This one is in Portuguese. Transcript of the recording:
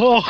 Oh.